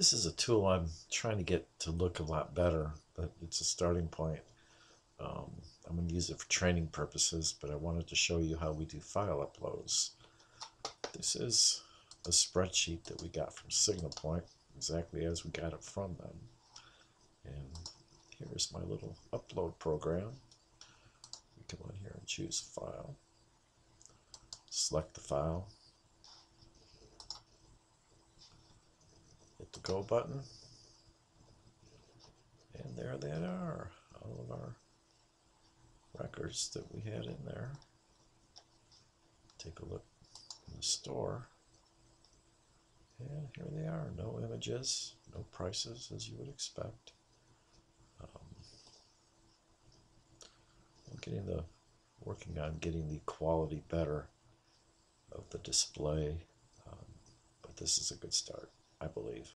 This is a tool I'm trying to get to look a lot better, but it's a starting point. Um, I'm going to use it for training purposes, but I wanted to show you how we do file uploads. This is a spreadsheet that we got from SignalPoint, exactly as we got it from them. And here's my little upload program. We come on here and choose file. Select the file. The go button. And there they are, all of our records that we had in there. Take a look in the store. And here they are, no images, no prices as you would expect. Um, I'm getting the working on getting the quality better of the display, um, but this is a good start, I believe.